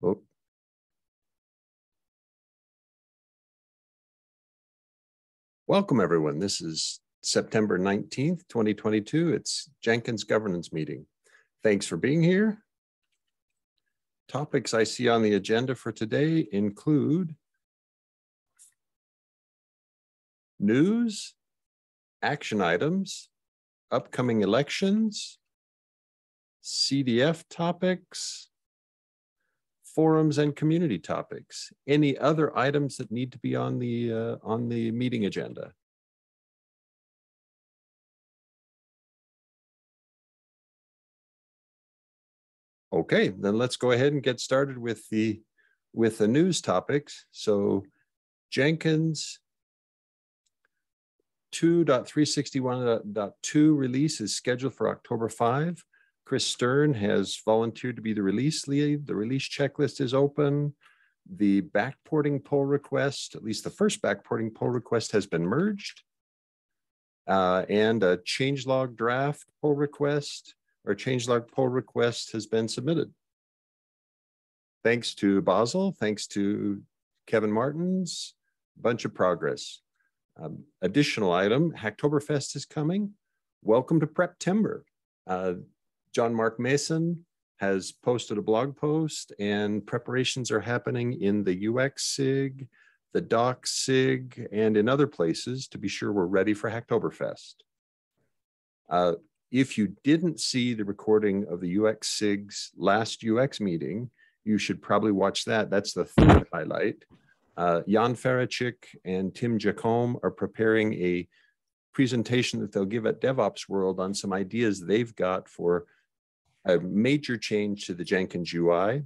Oh. Welcome, everyone. This is September 19th, 2022. It's Jenkins Governance Meeting. Thanks for being here. Topics I see on the agenda for today include news, action items, upcoming elections, CDF topics, forums and community topics. Any other items that need to be on the uh, on the meeting agenda? Okay, then let's go ahead and get started with the with the news topics. So Jenkins 2.361.2 release is scheduled for October 5. Chris Stern has volunteered to be the release lead. The release checklist is open. The backporting pull request, at least the first backporting pull request has been merged. Uh, and a changelog draft pull request or changelog pull request has been submitted. Thanks to Basil, thanks to Kevin Martens, bunch of progress. Um, additional item, Hacktoberfest is coming. Welcome to Preptember. Uh, Jean-Marc Meessen has posted a blog post and preparations are happening in the UX SIG, the Doc SIG, and in other places to be sure we're ready for Hacktoberfest. Uh, if you didn't see the recording of the UX SIG's last UX meeting, you should probably watch that. That's the third highlight. Uh, Jan Faracik and Tim Jacomb are preparing a presentation that they'll give at DevOps World on some ideas they've got for a major change to the Jenkins UI.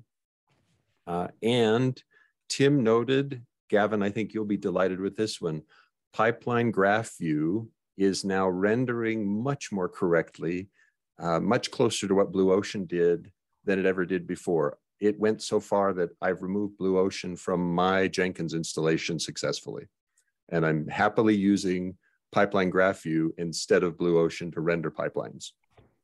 Uh, and Tim noted, Gavin, I think you'll be delighted with this one. Pipeline Graph View is now rendering much more correctly, uh, much closer to what Blue Ocean did than it ever did before it went so far that I've removed Blue Ocean from my Jenkins installation successfully. And I'm happily using Pipeline graph view instead of Blue Ocean to render pipelines.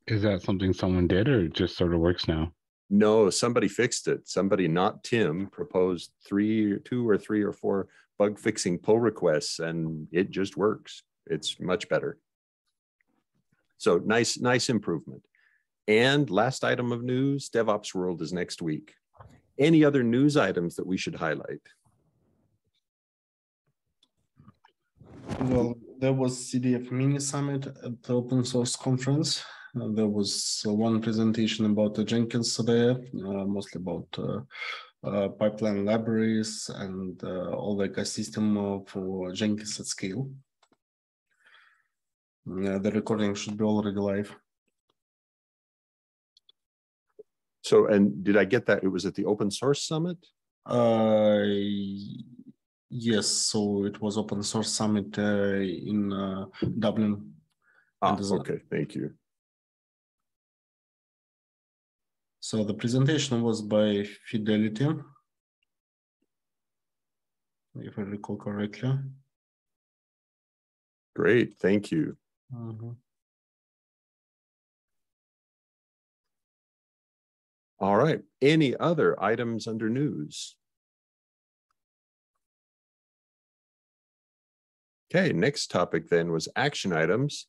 Is that something someone did or it just sort of works now? No, somebody fixed it. Somebody, not Tim, proposed three, two or three or four bug fixing pull requests and it just works. It's much better. So nice, nice improvement. And last item of news, DevOps World is next week. Any other news items that we should highlight? Well, there was CDF mini summit at the open source conference. Uh, there was uh, one presentation about the Jenkins there, uh, mostly about uh, uh, pipeline libraries and uh, all the ecosystem for Jenkins at scale. the recording should be already live. So, and did I get that? It was at the open source summit? Uh, yes. So it was open source summit uh, in uh, Dublin. Ah, okay. Thank you. So the presentation was by Fidelity, if I recall correctly. Great. Thank you. Uh -huh. All right. Any other items under news? Okay, next topic then was action items.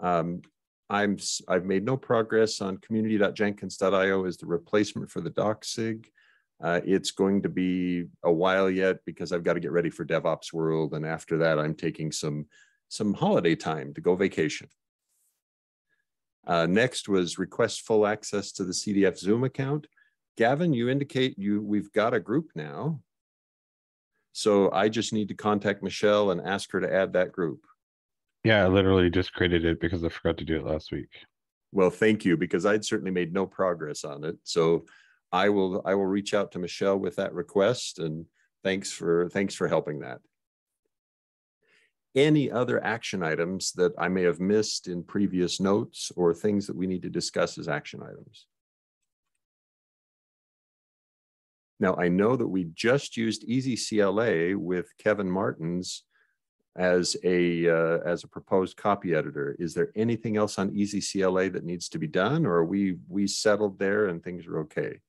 Um, I'm, I've made no progress on community.jenkins.io as the replacement for the DocSig. Uh, it's going to be a while yet because I've got to get ready for DevOps World. And after that, I'm taking some, some holiday time to go vacation. Uh, next was request full access to the CDF Zoom account. Gavin, you indicate you we've got a group now. So I just need to contact Michelle and ask her to add that group. Yeah, I literally just created it because I forgot to do it last week. Well, thank you because I'd certainly made no progress on it. So I will I will reach out to Michelle with that request and thanks for thanks for helping that any other action items that I may have missed in previous notes or things that we need to discuss as action items. Now, I know that we just used Easy CLA with Kevin Martens as a uh, as a proposed copy editor. Is there anything else on Easy CLA that needs to be done, or are we we settled there and things are okay?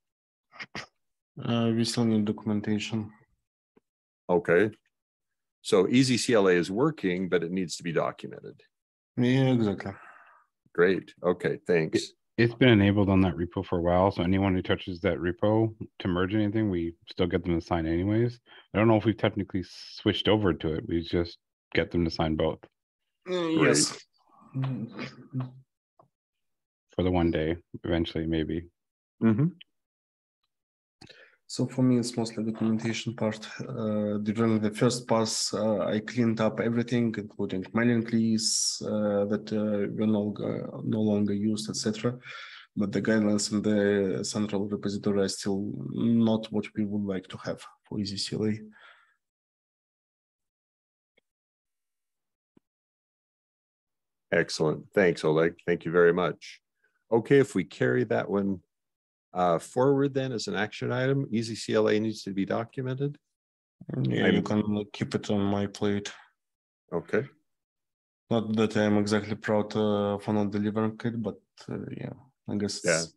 Uh, we still need documentation. Okay. So Easy CLA is working, but it needs to be documented. Yeah, exactly. Great. Okay, thanks. It's been enabled on that repo for a while, so anyone who touches that repo to merge anything, we still get them to sign anyways. I don't know if we've technically switched over to it. We just get them to sign both Uh, yes. Mm, for the one day, eventually, maybe. Mhm. So for me, it's mostly the documentation part. Uh, during the first pass, uh, I cleaned up everything, including mailing lists uh, that uh, were no, longer- no longer used, etc. But the guidelines in the central repository are still not what we would like to have for EasyCLA. Excellent. Thanks, Oleg. Thank you very much. Okay, if we carry that one uh, forward then as an action item, Easy CLA needs to be documented. Yeah, I'm- you can keep it on my plate. Okay, Not that I'm exactly proud uh, for not delivering it, but uh, yeah, I guess. Yeah. it's-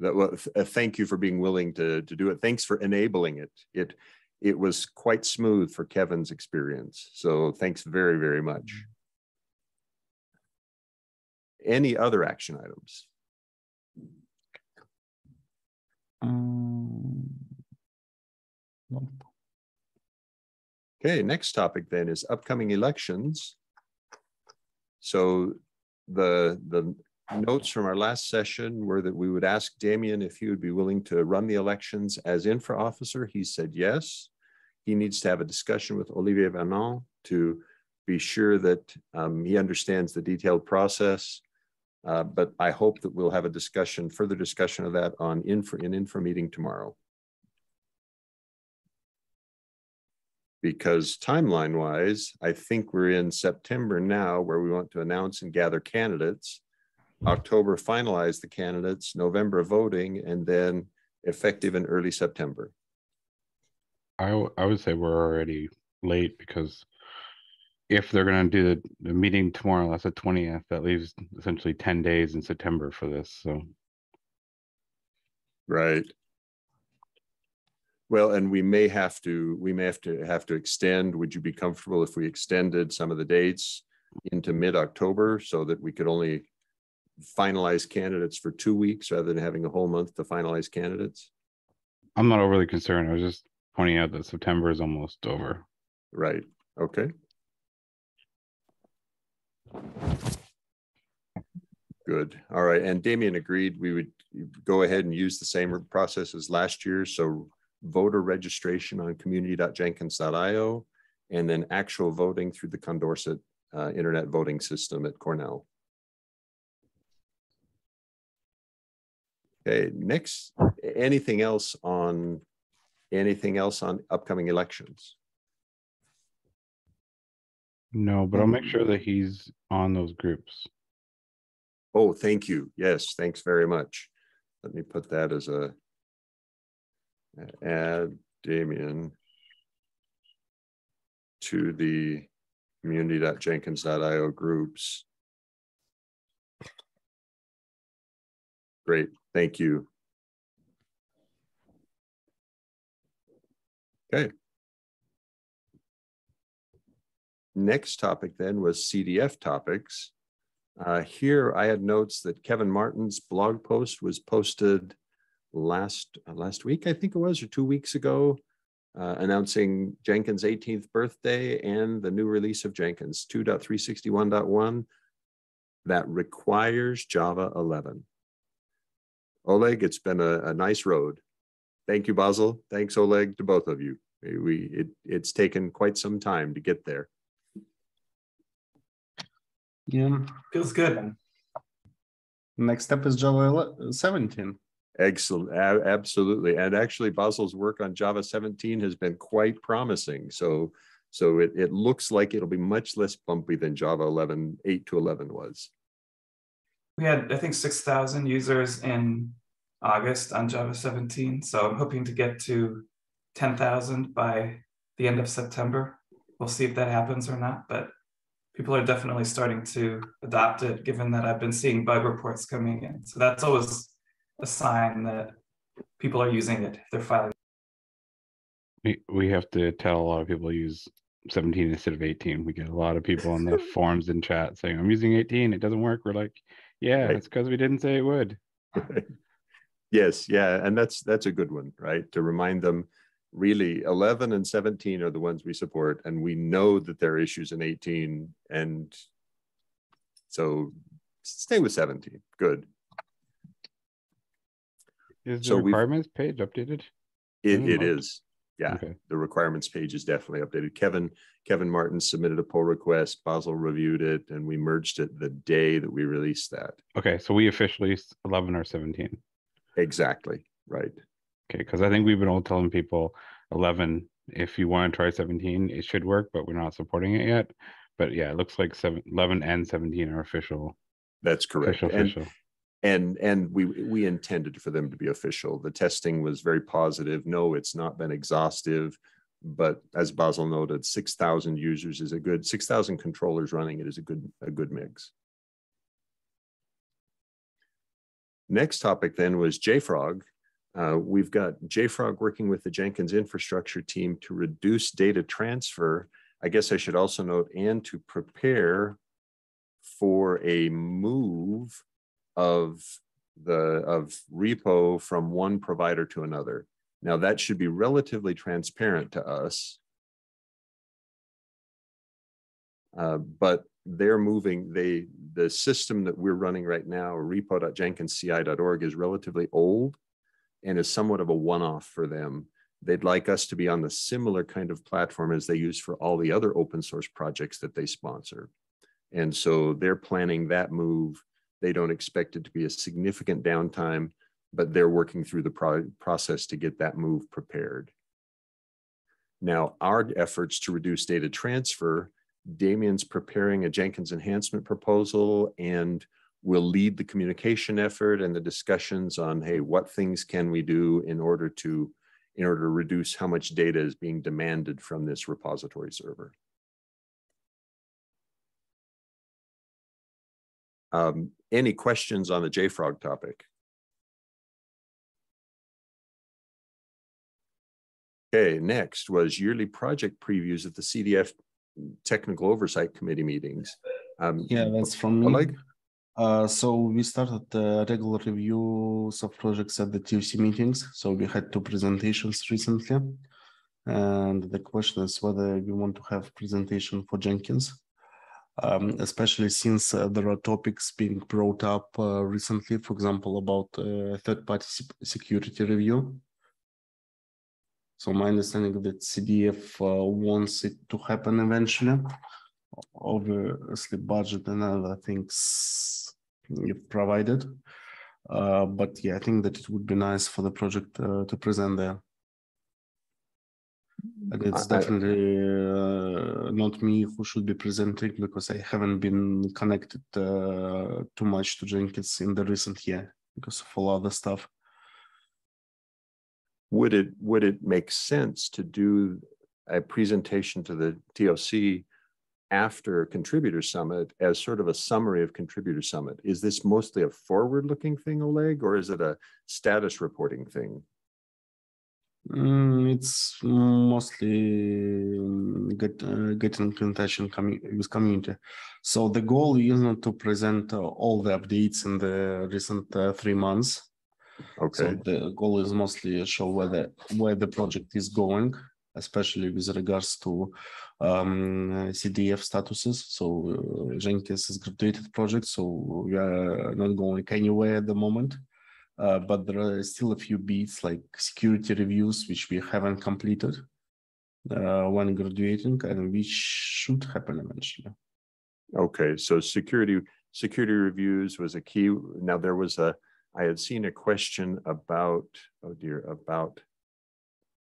that was, uh, thank you for being willing to, to do it. Thanks for enabling it. It, it was quite smooth for Kevin's experience. So thanks very, very much. Any other action items? Mm. Nope. Okay, next topic then is upcoming elections. So the, the notes from our last session were that we would ask Damien if he would be willing to run the elections as infra officer. He said yes. He needs to have a discussion with Olivier Vernin to be sure that um, he understands the detailed process. Uh, but I hope that we'll have a discussion, further discussion of that on infra, in infra meeting tomorrow. because timeline wise, I think we're in September now where we want to announce and gather candidates. October finalize the candidates, November voting, and then effective in early September. I, I would say we're already late because if they're gonna do the, meeting tomorrow, that's the twentieth, that leaves essentially ten days in September for this, so. Right. Well, and we may have to, we may have to have to extend. Would you be comfortable if we extended some of the dates into mid-October so that we could only finalize candidates for two weeks rather than having a whole month to finalize candidates? I'm not overly concerned. I was just pointing out that September is almost over. Right, okay. Good, all right, and Damien agreed we would go ahead and use the same process as last year, so voter registration on community.jenkins.io and then actual voting through the Condorcet uh, internet voting system at Cornell. Okay, next, anything else on, anything else on upcoming elections? No, but I'll make sure that he's on those groups. Oh, thank you. Yes, thanks very much. Let me put that as a add Damien to the community.jenkins.io groups. Great, thank you. Okay. Next topic then was CDF topics. Uh, here I had notes that Kevin Martin's blog post was posted last, uh, last week, I think it was, or two weeks ago, uh, announcing Jenkins' 18th birthday and the new release of Jenkins 2.361.1 that requires Java 11. Oleg, it's been a, a nice road. Thank you, Basil. Thanks, Oleg, to both of you. We, it, it's taken quite some time to get there. Yeah. Feels good. Next step is Java uh, 17. Excellent, A- absolutely. And actually Basil's work on Java 17 has been quite promising. So, so it, it looks like it'll be much less bumpy than Java 11, 8 to 11 was. We had, I think, 6,000 users in August on Java 17. So I'm hoping to get to 10,000 by the end of September. We'll see if that happens or not, but people are definitely starting to adopt it, given that I've been seeing bug reports coming in. So that's always a sign that people are using it. They're filing. We, we have to tell a lot of people use 17 instead of 18. We get a lot of people on the forums and chat saying, I'm using 18, it doesn't work. We're like, yeah, Right. it's because we didn't say it would. Yes, yeah, and that's that's a good one, right? To remind them, really, eleven and seventeen are the ones we support, and we know that there are issues in eighteen, and so stay with seventeen. Good. Is the So requirements page updated? It it is. Yeah, Okay. the requirements page is definitely updated. Kevin Kevin Martin submitted a pull request. Basil reviewed it, and we merged it the day that we released that. Okay, so we officially 11 or 17. Exactly right. Okay, because I think we've been all telling people 11, if you want to try 17, it should work, but we're not supporting it yet. But yeah, it looks like seven, 11 and 17 are official, That's correct. official, And official. and and we we intended for them to be official the testing was very positive no it's not been exhaustive but as Basil noted 6000 users is a good 6000 controllers running it is a good a good mix next topic then was jfrog uh, we've got jfrog working with the jenkins infrastructure team to reduce data transfer i guess i should also note and to prepare for a move of the of repo from one provider to another. Now that should be relatively transparent to us. Uh, but they're moving, they, the system that we're running right now, repo.jenkinsci.org is relatively old and is somewhat of a one-off for them. They'd like us to be on the similar kind of platform as they use for all the other open source projects that they sponsor. And so they're planning that move they don't expect it to be a significant downtime, but they're working through the pro- process to get that move prepared. Now, our efforts to reduce data transfer, Damien's preparing a Jenkins enhancement proposal and will lead the communication effort and the discussions on, hey, what things can we do in order to in order to reduce how much data is being demanded from this repository server. Um, any questions on the JFrog topic? Okay, next was yearly project previews at the CDF Technical Oversight Committee meetings. Um, Yeah, that's from me. Oleg? Uh, so we started regular reviews of projects at the TOC meetings. So we had two presentations recently. And the question is whether we want to have presentation for Jenkins. Um, especially since uh, there are topics being brought up uh, recently, for example, about uh, third-party security review. So my understanding that CDF wants it to happen eventually. Obviously, budget and other things if provided. Uh, but yeah, I think that it would be nice for the project uh, to present there. And it's I- I- definitely uh, not me who should be presenting because I haven't been connected uh, too much to Jenkins in the recent year because of all other stuff. would it would it make sense to do a presentation to the TOC after contributor summit as sort of a summary of contributor summit? Is this mostly a forward-looking thing, Oleg, or is it a status reporting thing? Mm, it's mostly um, get uh, getting in touch with community. So the goal is not to present uh, all the updates in the recent uh, three months. So Okay, the goal is mostly to show where the where the project is going, especially with regards to um, CDF statuses. So uh, Jenkins is graduated project, so we are not going anywhere at the moment. Uh, but there are still a few beats like security reviews which we haven't completed uh, when graduating, and which should happen eventually. okay. So security security reviews was a key. Now there was a I had seen a question about oh dear about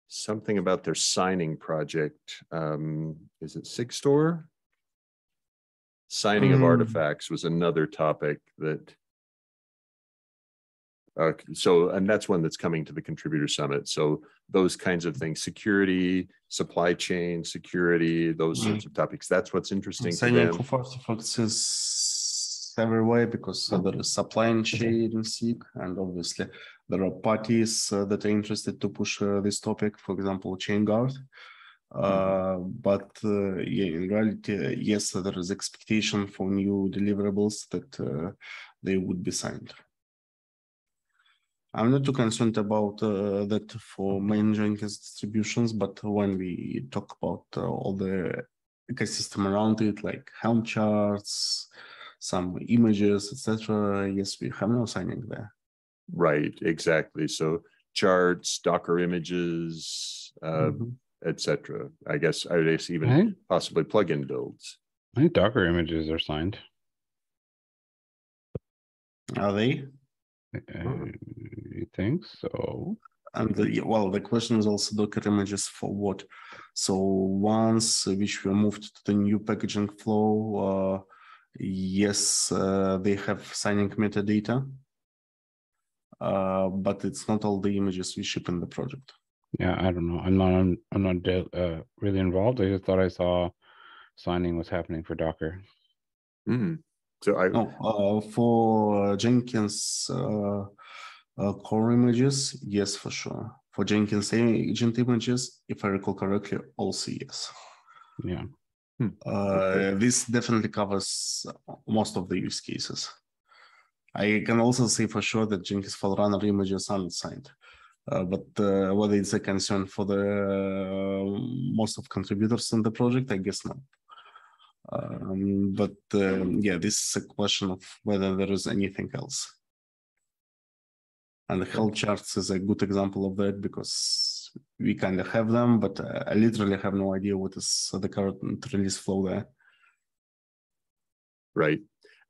something about their signing project. Um, is it Sigstore? Signing of Hmm. artifacts was another topic that. Uh, so, and that's one that's coming to the contributor summit. So those kinds of things, security, supply chain, security, those sorts of topics. That's what's interesting to Signing them. of artifacts is everywhere because there is supply and chain in SIG, and obviously there are parties uh, that are interested to push uh, this topic. For example, Chainguard. Uh, but uh, yeah, in reality, uh, yes, there is expectation for new deliverables that uh, they would be signed. I'm not too concerned about uh, that for main Jenkins distributions, but when we talk about uh, all the ecosystem around it, like Helm charts, some images, etc., yes, we have no signing there. Right, exactly. So charts, Docker images, uh, Mhm. etc. I guess I would even I think, possibly plugin builds. I think Docker images are signed. Are they? Uh, you think so? And the, well, the question is also Docker images for what? So once which we moved to the new packaging flow, uh, yes, uh, they have signing metadata, uh, but it's not all the images we ship in the project. Yeah, I don't know. I'm not. I'm, I'm not de- uh, really involved. I just thought I saw signing was happening for Docker. Hmm. So I, No, uh, for Jenkins uh, uh, core images, yes, for sure. For Jenkins agent images, if I recall correctly, also yes. Yeah. Uh, this definitely covers most of the use cases. I can also say for sure that Jenkinsfile Runner images aren't signed. Uh, but uh, whether it's a concern for the uh, most of contributors in the project, I guess not. Um, but um, yeah, this is a question of whether there is anything else. And the Helm charts is a good example of that because we kind of have them, but uh, I literally have no idea what is the current release flow there. right.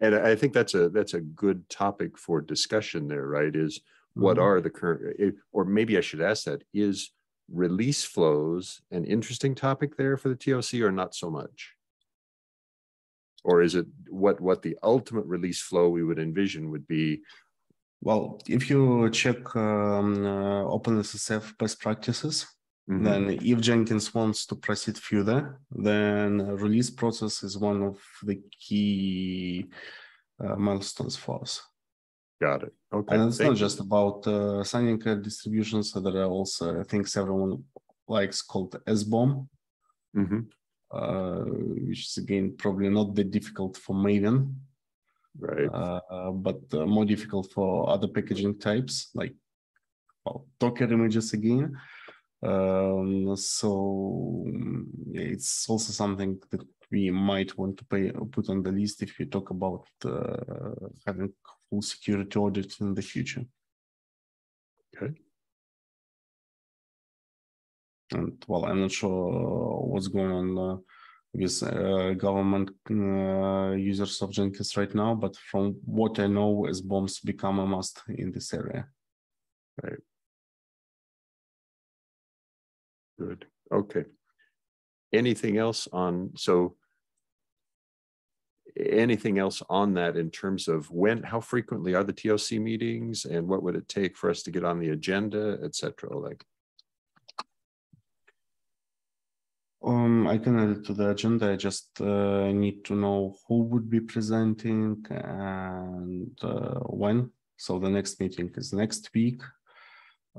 And I think that's a, that's a good topic for discussion there, right? Is what Mhm. are the current, eh, or maybe I should ask that, is release flows an interesting topic there for the TOC or not so much? Or is it what, what the ultimate release flow we would envision would be? Well, if you check um, uh, OpenSSF best practices, Mhm. then if Jenkins wants to proceed further, then release process is one of the key uh, milestones for us. Got it. Okay. And it's thank not you. just about uh, signing a distribution, so there are also things everyone likes called SBOM, Mhm. uh, which is again probably not that difficult for Maven, Right. uh, but uh, more difficult for other packaging types like well, Docker images again. Um, so it's also something that we might want to pay, put on the list if we talk about uh, having full security audit in the future. Okay. And well, I'm not sure what's going on uh, with uh, government uh, users of Jenkins right now, but from what I know, SBOMs become a must in this area. Right. Good. Okay. Anything else on, so anything else on that in terms of when, how frequently are the TOC meetings and what would it take for us to get on the agenda, et cetera, like? Um, I can add it to the agenda. I just uh, need to know who would be presenting and uh, when. So the next meeting is next week.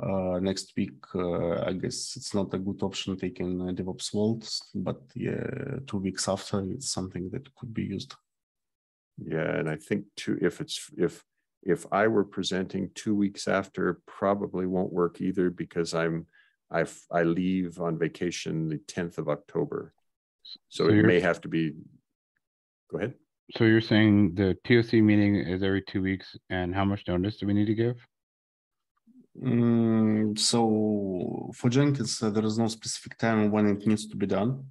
Uh, next week, uh, I guess it's not a good option taking DevOps World, but yeah, two weeks after, it's something that could be used. Yeah, and I think too, if it's, if, if I were presenting two weeks after, probably won't work either because I'm, I've, I leave on vacation the tenth of October. So So it may have to be, go ahead. So you're saying the TOC meeting is every two weeks, and how much notice do we need to give? Mm, so for Jenkins, uh, there is no specific time when it needs to be done.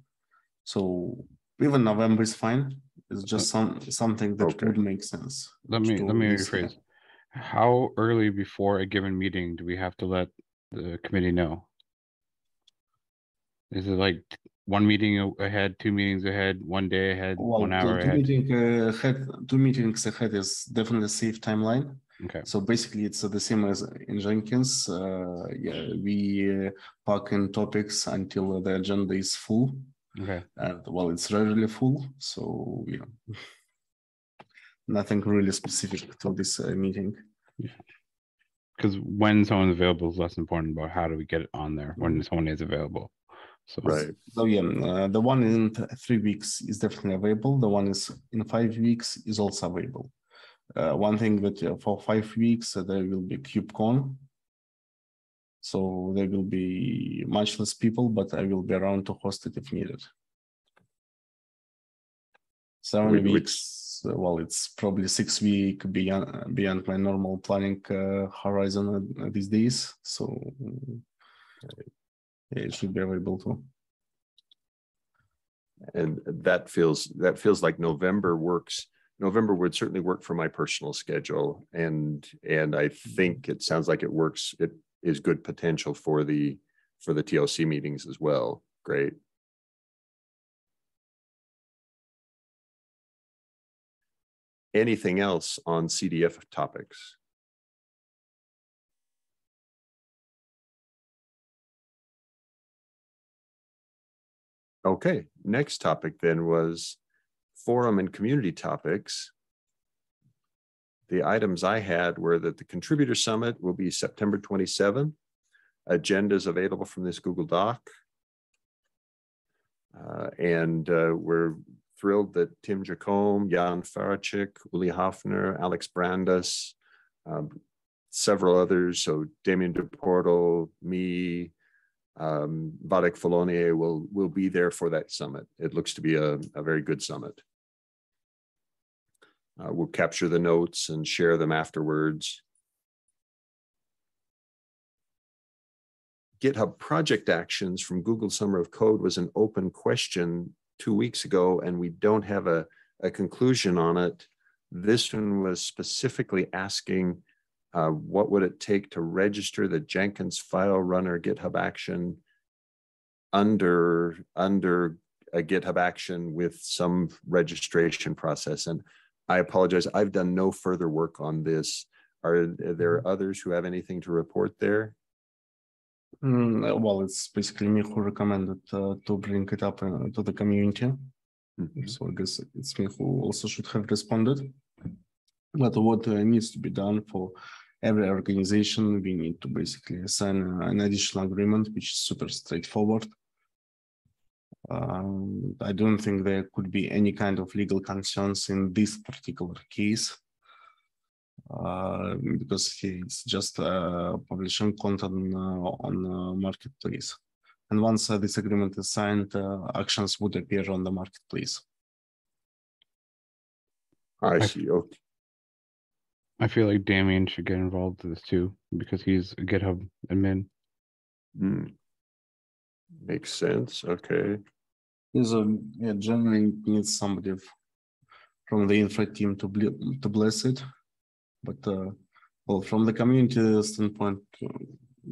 So even November is fine. It's just some something that Okay. would make sense. Let me let me rephrase. How early before a given meeting do we have to let the committee know? Is like one meeting a- ahead, two meetings ahead, one day ahead, Well, one two, hour two ahead? meeting uh, ahead, two meetings ahead is definitely a safe timeline. Okay, So basically, it's uh, the same as in Jenkins. Uh, yeah, we uh, park in topics until the agenda is full, okay. and well, it's rarely full. So you know, nothing really specific to this uh, meeting. Because when someone's available is less important about how do we get it on there when someone is available. So Right. So yeah, uh, the one in th- three weeks is definitely available. The one is in five weeks is also available. Uh, one thing that uh, for five weeks uh, there will be KubeCon. So there will be much less people, but I will be around to host it if needed. Seven weeks, uh, well, it's probably six week beyond beyond my normal planning uh, horizon these days. So it should be available too. And that feels, that feels like November works. November would certainly work for my personal schedule and, and I mm-hmm. think it sounds like it works, it is good potential for the, for the TOC meetings as well. Great. Anything else on CDF topics? Okay, next topic then was forum and community topics. The items I had were that the contributor summit will be September 27. Agendas available from this Google Doc. Uh, and uh, we're thrilled that Tim Jacomb, Jan Faracik, Uli Hafner, Alex Brandes, um, several others, so Damien Duportal, me, um, Vadek will, will be there for that summit. It looks to be a, a very good summit. Uh, we'll capture the notes and share them afterwards. GitHub project actions from Google Summer of Code was an open question two weeks ago, and we don't have a, a conclusion on it. This one was specifically asking uh, what would it take to register the Jenkinsfile Runner GitHub action under under a GitHub action with some registration process? And I apologize, I've done no further work on this. Are there others who have anything to report there? Mm, well, it's basically me who recommended uh, to bring it up uh, to the community. Mhm. So I guess it's me who also should have responded. But what uh, needs to be done for every organization, we need to basically sign an additional agreement, which is super straightforward. Um, I don't think there could be any kind of legal concerns in this particular case. Uh, because it's just uh, publishing content uh, on uh, marketplace. And once uh, this agreement is signed, uh, actions would appear on the marketplace. I I- see, okay. I feel like Damien should get involved in this too because he's a GitHub admin. Hmm. Makes sense, okay. Is a yeah, generally needs somebody from the infra team to ble- to bless it, but uh, well, from the community standpoint, uh,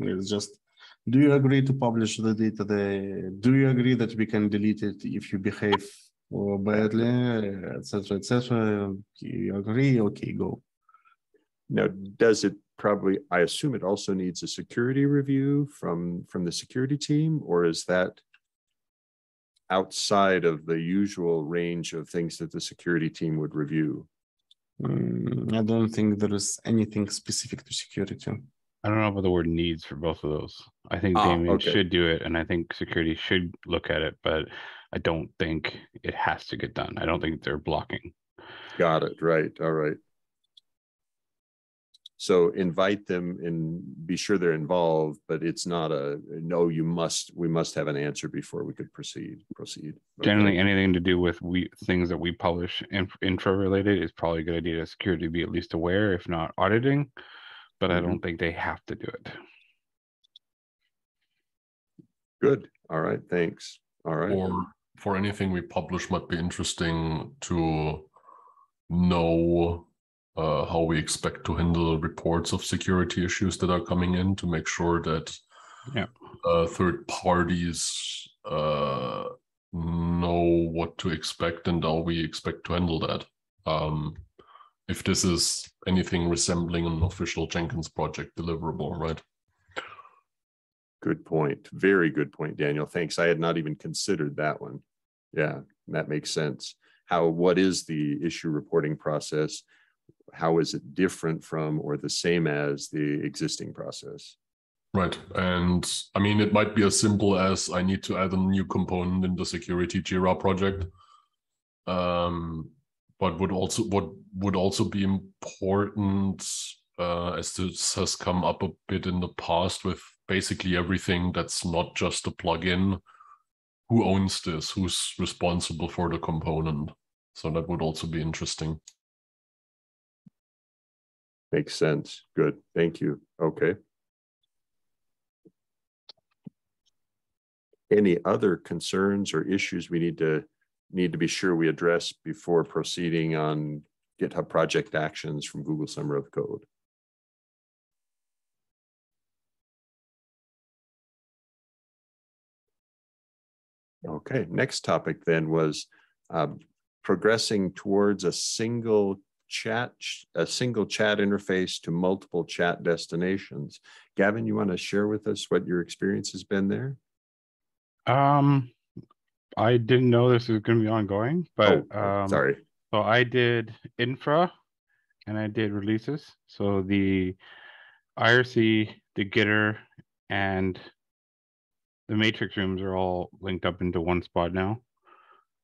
it's just. Do you agree to publish the data there? Do you agree that we can delete it if you behave uh, badly, etc., etc.? You agree? Okay, go. Now, does it probably, I assume it also needs a security review from, from the security team, or is that outside of the usual range of things that the security team would review? Mm, I don't think there is anything specific to security. I don't know about the word needs for both of those. I think Ah, Damien okay. should do it, and I think security should look at it, but I don't think it has to get done. I don't think they're blocking. Got it, right, all right. So invite them and be sure they're involved, but it's not a, no, you must, we must have an answer before we could proceed, proceed. Okay. Generally, anything to do with we things that we publish inf- info related is probably a good idea to security to be at least aware, if not auditing. But I Mhm. don't think they have to do it. Good, all right, thanks, all right. or for anything we publish might be interesting to know uh, how we expect to handle reports of security issues that are coming in to make sure that Yeah. uh, third parties uh, know what to expect and how we expect to handle that. Um, if this is anything resembling an official Jenkins project deliverable, right? Good point. Very good point, Daniel. Thanks. I had not even considered that one. Yeah, that makes sense. how, what is the issue reporting process? How is it different from or the same as the existing process? Right. And I mean, it might be as simple as I need to add a new component in the security Jira project. Um, but would also what would also be important uh, as this has come up a bit in the past with basically everything that's not just a plugin. Who owns this? Who's responsible for the component? So that would also be interesting. Makes sense. Good. Thank you. Okay. Any other concerns or issues we need to need to be sure we address before proceeding on GitHub project actions from Google Summer of Code? Okay, next topic then was um, progressing towards a single chat, a single chat interface to multiple chat destinations. Gavin, you want to share with us what your experience has been there? Um, I didn't know this was going to be ongoing, but oh, um, sorry. So I did infra and I did releases. So the IRC, the Gitter, and the matrix rooms are all linked up into one spot now.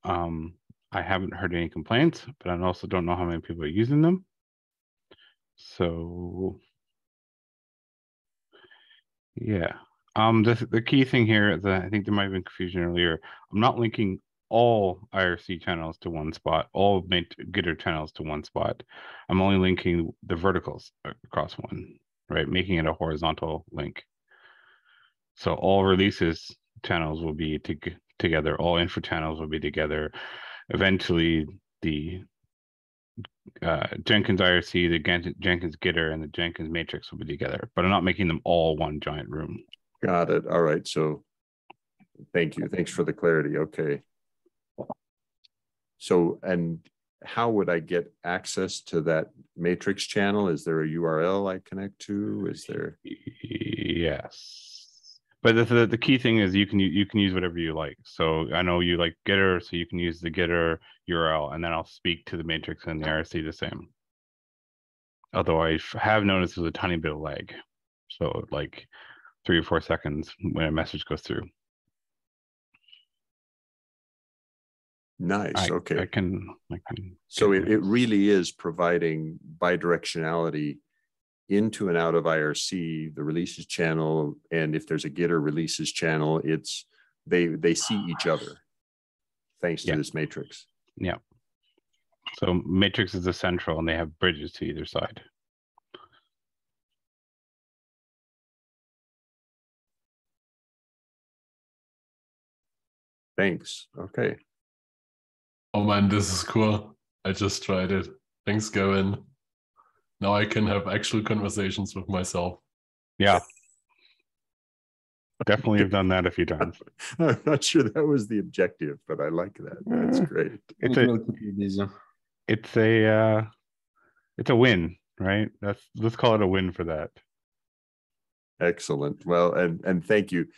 Um, I haven't heard any complaints, but I also don't know how many people are using them. So yeah. Um, the, the key thing here is that I think there might have been confusion earlier. I'm not linking all IRC channels to one spot, all Gitter channels to one spot. I'm only linking the verticals across one, right? Making it a horizontal link. So all releases channels will be to, together, all info channels will be together. Eventually, the uh, Jenkins IRC, the Jenkins Gitter, and the Jenkins Matrix will be together, but I'm not making them all one giant room. Got it. All right. So thank you. Thanks for the clarity. Okay. So, and how would I get access to that matrix channel? Is there a URL I connect to? Is there? Yes. But the, the, the key thing is you can you can use whatever you like. So I know you like Gitter, so you can use the Gitter URL, and then I'll speak to the matrix and the IRC the same. Although I have noticed there's a tiny bit of lag, so like three or four seconds when a message goes through. Nice. I, okay. I can. I can so it, it really is providing bidirectionality into and out of IRC, the releases channel, and if there's a Gitter releases channel, it's they they see each other thanks to yeah. this matrix. Yeah. So matrix is the central, and they have bridges to either side. Thanks. Okay. Oh man, this is cool. I just tried it. Thanks, Gavin. Now I can have actual conversations with myself. Yeah. Definitely have done that a few times. I'm not sure that was the objective, but I like that. That's great. It's a, it's a uh, it's a win, right? That's let's call it a win for that. Excellent. Well, and and thank you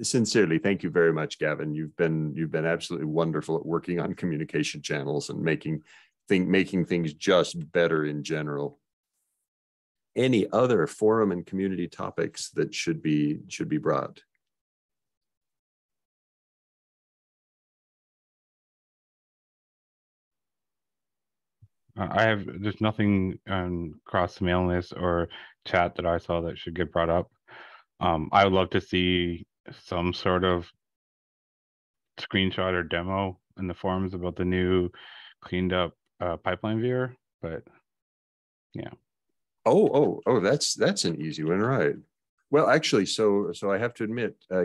sincerely thank you very much gavin you've been you've been absolutely wonderful at working on communication channels and making think making things just better in general any other forum and community topics that should be should be brought I have there's nothing on cross mail list or chat that I saw that should get brought up. Um, I would love to see some sort of screenshot or demo in the forums about the new cleaned up uh, pipeline viewer, but yeah. Oh, oh, oh, that's that's an easy one, right? Well, actually, so so I have to admit, uh,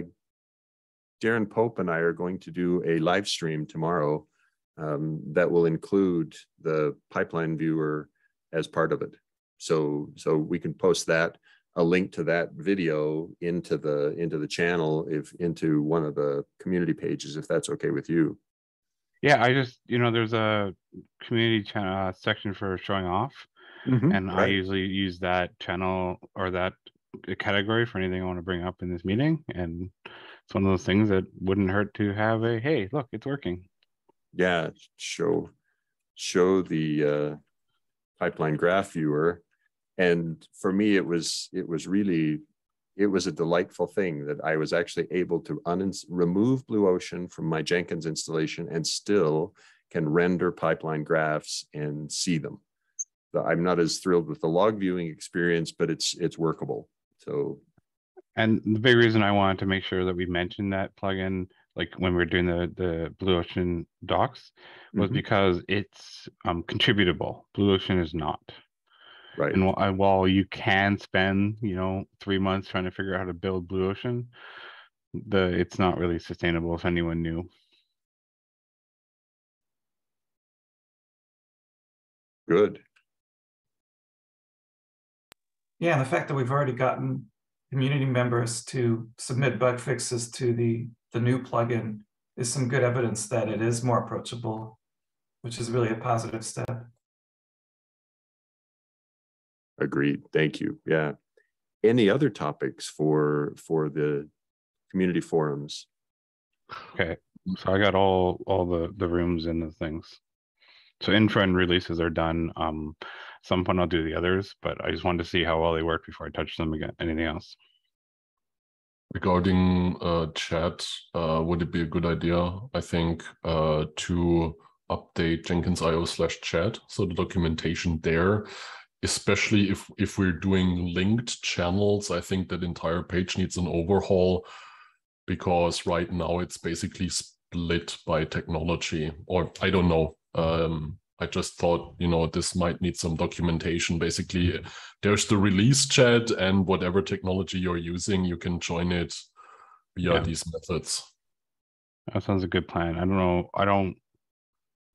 Darren Pope and I are going to do a live stream tomorrow um, that will include the pipeline viewer as part of it. So so we can post that a link to that video into the into the channel if into one of the community pages if that's okay with you yeah i just you know there's a community channel uh, section for showing off mm-hmm, and right. i usually use that channel or that category for anything i want to bring up in this meeting and it's one of those things that wouldn't hurt to have a hey look it's working yeah show show the uh, pipeline graph viewer. And for me, it was it was really it was a delightful thing that I was actually able to remove Blue Ocean from my Jenkins installation and still can render pipeline graphs and see them. I'm not as thrilled with the log viewing experience, but it's it's workable. So and the big reason I wanted to make sure that we mentioned that plugin, like when we are doing the the Blue Ocean docs, was mm-hmm. because it's um, contributable. Blue Ocean is not. Right. And while, while you can spend, you know, three months trying to figure out how to build Blue Ocean, the it's not really sustainable if anyone knew. Good. Yeah, and the fact that we've already gotten community members to submit bug fixes to the, the new plugin is some good evidence that it is more approachable, which is really a positive step. Agreed. Thank you. Yeah. Any other topics for for the community forums? Okay. So I got all all the the rooms and the things. So infra and releases are done. Um, some point I'll do the others, but I just wanted to see how well they work before I touch them again. Anything else? Regarding uh, chat, uh, would it be a good idea, I think, uh, to update Jenkins.io slash chat, so the documentation there, especially if, if we're doing linked channels, I think that entire page needs an overhaul because right now it's basically split by technology, or I don't know. Um, I just thought, you know, this might need some documentation. Basically, there's the release chat, and whatever technology you're using, you can join it via yeah. these methods. That sounds a good plan. I don't know. I don't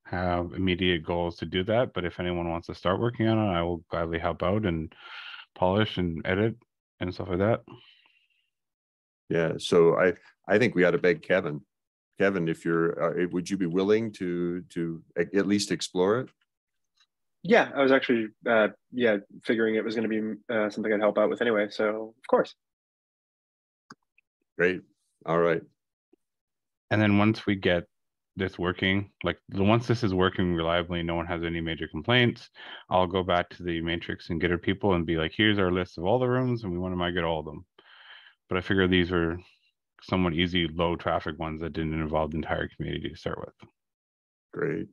have immediate goals to do that, but if anyone wants to start working on it, I will gladly help out and polish and edit and stuff like that. Yeah. So I I think we ought to beg Kevin Kevin, if you're, uh, would you be willing to to at least explore it? Yeah, I was actually, uh, yeah, figuring it was going to be uh, something I'd help out with anyway. So of course. Great. All right. And then once we get this working, like once this is working reliably, no one has any major complaints, I'll go back to the matrix and Gitter people and be like, here's our list of all the rooms and we want to migrate all of them. But I figure these are somewhat easy, low traffic ones that didn't involve the entire community to start with. Great.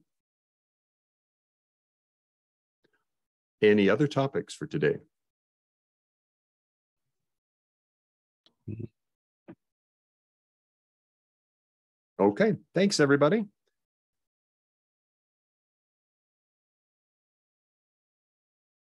Any other topics for today? Mm-hmm. Okay, thanks everybody.